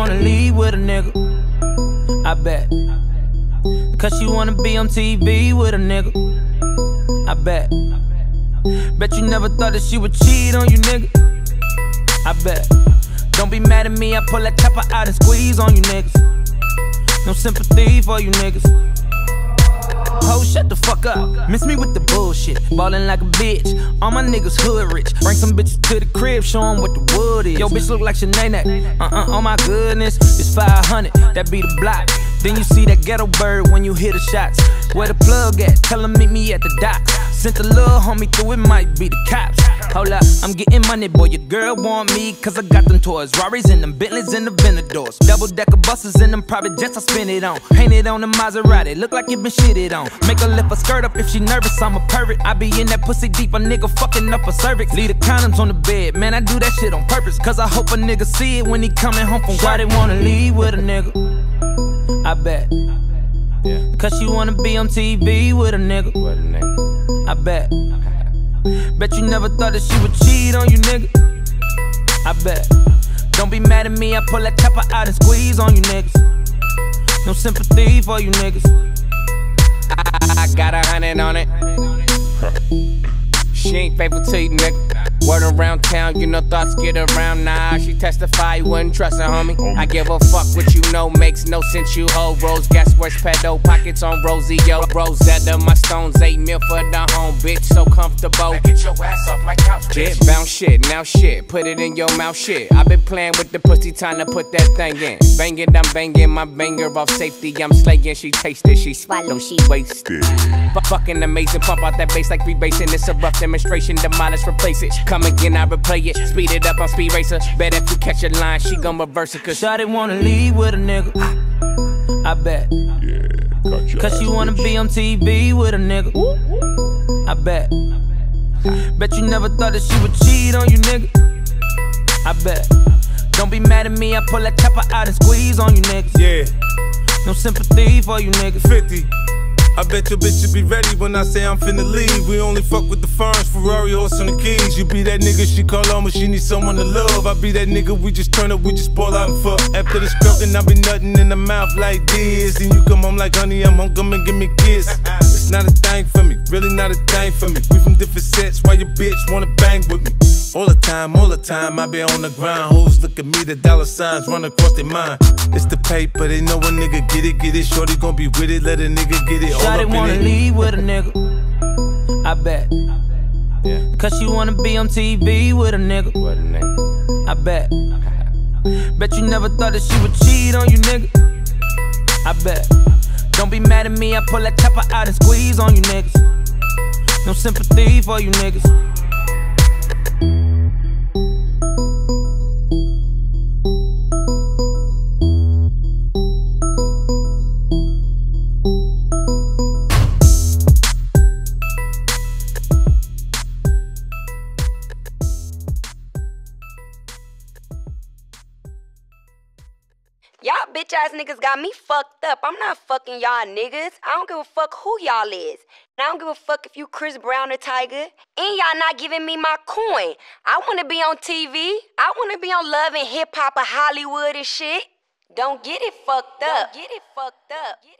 wanna leave with a nigga. I bet. Cause she wanna be on TV with a nigga. I bet. Bet you never thought that she would cheat on you, nigga. I bet. Don't be mad at me, I pull that chopper out and squeeze on you niggas. No sympathy for you niggas. Ho, shut the fuck up. Miss me with the bullshit. Ballin' like a bitch. All my niggas hood rich. Bring some bitches to the crib, show 'em what the wood is. Yo, bitch look like Shanae. Uh uh, oh my goodness. It's 500, that be the block. Then you see that ghetto bird when you hear the shots. Where the plug at? Tell him meet me at the dock. Sent a little homie through, it might be the cops. Hold up, I'm getting money, boy. Your girl want me, cause I got them toys. Rari's and them Bentleys and the Venadors. Double decker buses and them private jets, I spin it on. Painted on the Maserati, look like it been shitted on. Make her lift her skirt up if she nervous, I'm a pervert. I be in that pussy deep, a nigga fucking up a cervix. Leave the condoms on the bed, man, I do that shit on purpose. Cause I hope a nigga see it when he coming home from work. They wanna leave with a nigga. I bet. Yeah. Cause she wanna be on TV with a nigga. With a nigga. I bet. Bet you never thought that she would cheat on you, nigga. I bet. Don't be mad at me, I pull that chopper out and squeeze on you niggas. No sympathy for you niggas. I, I got a hundred on it. She ain't faithful to you, nigga. Word around town, you know thoughts get around. Nah, she testify, you wouldn't trust her, homie. I give a fuck what you know, makes no sense. You hold rose, gas worse pedo, pockets on Rosie, yo. Rosetta, my stones, eight mil for the home, bitch, so comfortable. Now get your ass off my couch, bitch. Shit, bounce shit, now shit, put it in your mouth, shit. i been playing with the pussy, time to put that thing in. Bang it, I'm banging my banger off safety, I'm slaying. She tasted, she swallow, she wasted. F- fucking amazing, pump out that bass like rebasing. It's a rough demonstration, demolish, replace it. Come again, I replay it. Speed it up on speed racer. Bet if you catch a line, she gon' reverse it. Cause Shawty wanna leave with a nigga. I bet. Yeah, Cause she wanna be on TV with a nigga. I bet. Bet you never thought that she would cheat on you, nigga. I bet. Don't be mad at me, I pull that chopper out and squeeze on you niggas. Yeah, No sympathy for you niggas. 50. I bet your bitch should be ready when I say I'm finna leave. We only fuck with the ferns, Ferrari, horse on the keys. You be that nigga she call on when she need someone to love. I be that nigga we just turn up, we just ball out and fuck. After the scripting, I be nutting in the mouth like this. Then you come home like honey, I'm home, come and give me kiss. Not a thing for me, really not a thing for me. We from different sets, why your bitch wanna bang with me? All the time, all the time, I be on the grind. Hoes look at me, the dollar signs run across their mind. It's the paper, they know a nigga get it, get it. Shorty gon' be with it, let a nigga get it. All up in wanna it. leave with a nigga. I bet. Yeah. Cause she wanna be on TV with a nigga. What a name. I bet. Bet you never thought that she would cheat on you, nigga. I bet. Don't be mad at me, I pull that chopper out and squeeze on you niggas. No sympathy for you niggas. Y'all bitch ass niggas got me fucked up. I'm not fucking y'all niggas. I don't give a fuck who y'all is. And I don't give a fuck if you Chris Brown or Tyga. And y'all not giving me my coin. I wanna be on TV. I wanna be on Love and Hip Hop or Hollywood and shit. Don't get it fucked up. Don't get it fucked up. Get it. Get it fucked up.